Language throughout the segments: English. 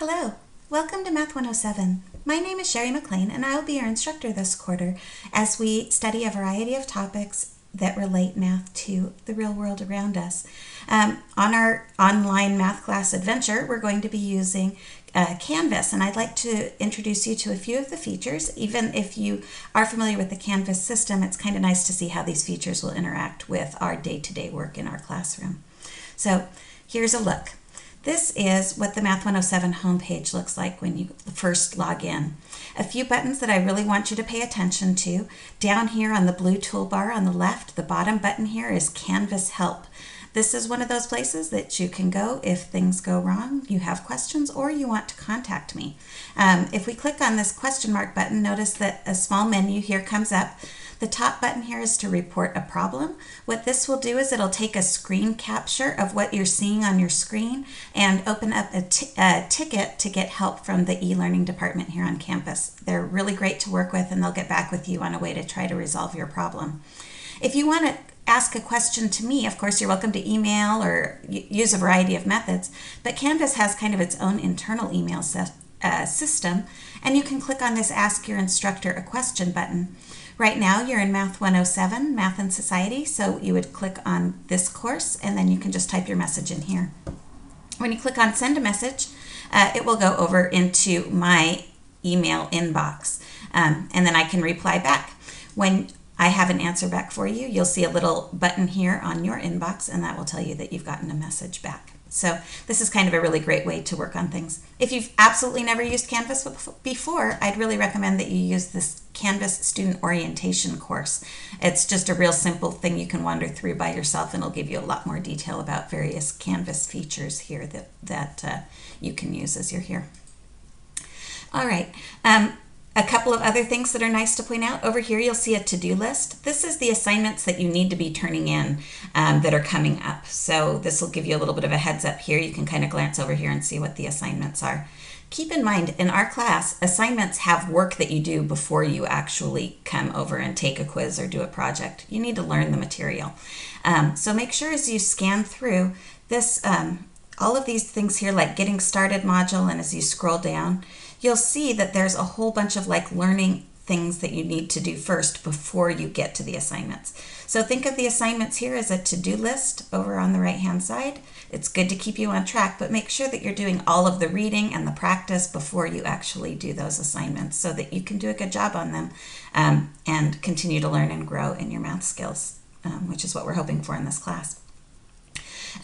Hello, welcome to Math 107. My name is Sherry McLean and I will be your instructor this quarter as we study a variety of topics that relate math to the real world around us. Um, on our online math class adventure, we're going to be using uh, Canvas, and I'd like to introduce you to a few of the features. Even if you are familiar with the Canvas system, it's kind of nice to see how these features will interact with our day to day work in our classroom. So, here's a look. This is what the Math 107 homepage looks like when you first log in. A few buttons that I really want you to pay attention to. Down here on the blue toolbar on the left, the bottom button here is Canvas Help. This is one of those places that you can go if things go wrong, you have questions, or you want to contact me. Um, if we click on this question mark button, notice that a small menu here comes up. The top button here is to report a problem. What this will do is it'll take a screen capture of what you're seeing on your screen and open up a, a ticket to get help from the e-learning department here on campus. They're really great to work with and they'll get back with you on a way to try to resolve your problem. If you want to ask a question to me, of course, you're welcome to email or use a variety of methods, but Canvas has kind of its own internal email uh, system, and you can click on this Ask Your Instructor a Question button. Right now you're in Math 107, Math and Society, so you would click on this course and then you can just type your message in here. When you click on send a message, uh, it will go over into my email inbox um, and then I can reply back. When I have an answer back for you, you'll see a little button here on your inbox and that will tell you that you've gotten a message back. So this is kind of a really great way to work on things. If you've absolutely never used Canvas before, I'd really recommend that you use this Canvas Student Orientation course. It's just a real simple thing you can wander through by yourself and it'll give you a lot more detail about various Canvas features here that, that uh, you can use as you're here. All right. Um, a couple of other things that are nice to point out. Over here, you'll see a to-do list. This is the assignments that you need to be turning in um, that are coming up. So this will give you a little bit of a heads up here. You can kind of glance over here and see what the assignments are. Keep in mind, in our class, assignments have work that you do before you actually come over and take a quiz or do a project. You need to learn the material. Um, so make sure as you scan through this, um, all of these things here, like getting started module, and as you scroll down, you'll see that there's a whole bunch of like learning things that you need to do first before you get to the assignments. So think of the assignments here as a to-do list over on the right-hand side. It's good to keep you on track, but make sure that you're doing all of the reading and the practice before you actually do those assignments so that you can do a good job on them um, and continue to learn and grow in your math skills, um, which is what we're hoping for in this class.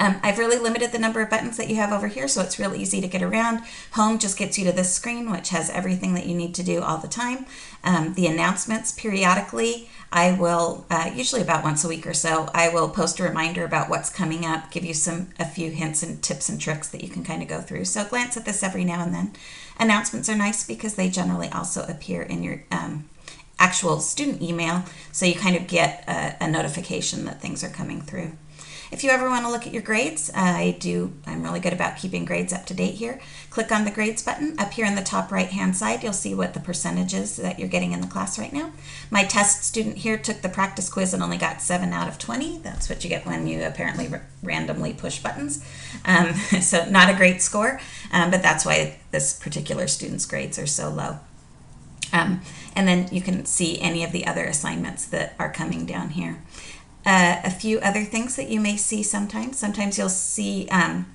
Um, I've really limited the number of buttons that you have over here, so it's real easy to get around. Home just gets you to this screen, which has everything that you need to do all the time. Um, the announcements periodically, I will, uh, usually about once a week or so, I will post a reminder about what's coming up, give you some a few hints and tips and tricks that you can kind of go through. So glance at this every now and then. Announcements are nice because they generally also appear in your um, actual student email, so you kind of get a, a notification that things are coming through. If you ever want to look at your grades, I do, I'm really good about keeping grades up to date here. Click on the grades button. Up here in the top right hand side, you'll see what the percentages that you're getting in the class right now. My test student here took the practice quiz and only got 7 out of 20. That's what you get when you apparently randomly push buttons. Um, so not a great score, um, but that's why this particular student's grades are so low. Um, and then you can see any of the other assignments that are coming down here. Uh, a few other things that you may see sometimes. Sometimes you'll see um,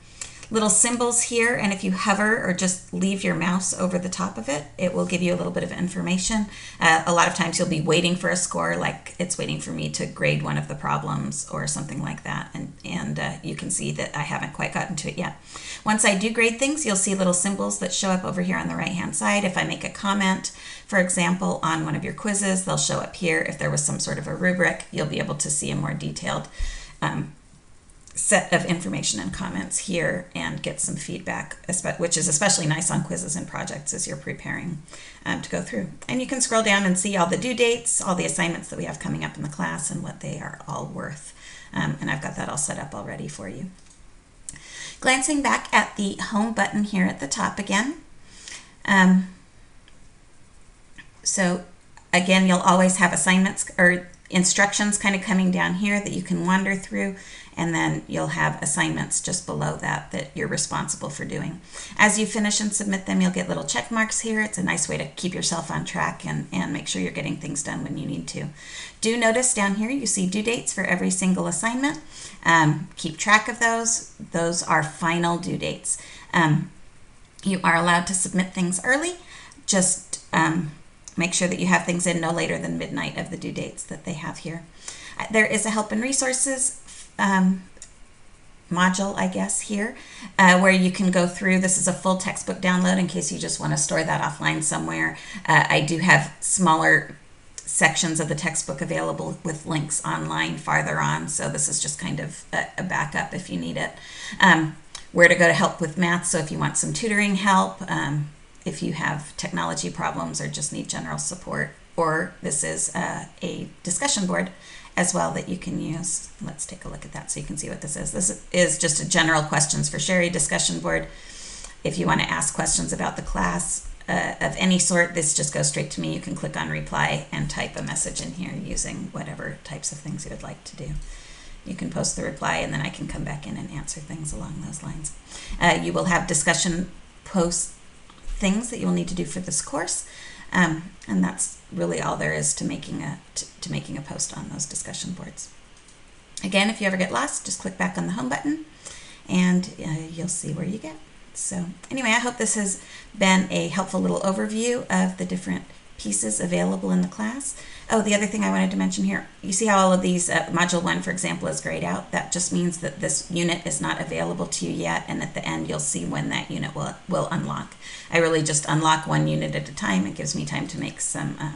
little symbols here, and if you hover or just leave your mouse over the top of it, it will give you a little bit of information. Uh, a lot of times you'll be waiting for a score, like it's waiting for me to grade one of the problems or something like that, and, and uh, you can see that I haven't quite gotten to it yet. Once I do grade things, you'll see little symbols that show up over here on the right-hand side. If I make a comment, for example, on one of your quizzes, they'll show up here. If there was some sort of a rubric, you'll be able to see a more detailed um, set of information and comments here and get some feedback, which is especially nice on quizzes and projects as you're preparing um, to go through. And you can scroll down and see all the due dates, all the assignments that we have coming up in the class, and what they are all worth. Um, and I've got that all set up already for you. Glancing back at the home button here at the top again. Um, so again, you'll always have assignments or instructions kind of coming down here that you can wander through and then you'll have assignments just below that that you're responsible for doing. As you finish and submit them, you'll get little check marks here. It's a nice way to keep yourself on track and, and make sure you're getting things done when you need to. Do notice down here you see due dates for every single assignment. Um, keep track of those. Those are final due dates. Um, you are allowed to submit things early. Just um, make sure that you have things in no later than midnight of the due dates that they have here. Uh, There is a help and resources um, module, I guess, here, uh, where you can go through. This is a full textbook download in case you just want to store that offline somewhere. Uh, I do have smaller sections of the textbook available with links online farther on, so this is just kind of a, a backup if you need it. Um, where to go to help with math, so if you want some tutoring help, um, if you have technology problems or just need general support, or this is uh, a discussion board as well that you can use. Let's take a look at that so you can see what this is. This is just a general questions for Sherry discussion board. If you want to ask questions about the class uh, of any sort, this just goes straight to me. You can click on reply and type a message in here using whatever types of things you would like to do. You can post the reply and then I can come back in and answer things along those lines. Uh, you will have discussion post things that you will need to do for this course. Um, and that's really all there is to making a to, to making a post on those discussion boards. Again, if you ever get lost, just click back on the home button, and uh, you'll see where you get. So anyway, I hope this has been a helpful little overview of the different pieces available in the class. Oh, the other thing I wanted to mention here, you see how all of these, uh, Module 1, for example, is grayed out? That just means that this unit is not available to you yet, and at the end you'll see when that unit will, will unlock. I really just unlock one unit at a time. It gives me time to make some uh,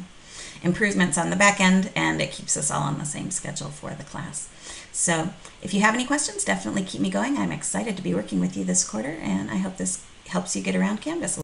improvements on the back end, and it keeps us all on the same schedule for the class. So if you have any questions, definitely keep me going. I'm excited to be working with you this quarter, and I hope this helps you get around Canvas.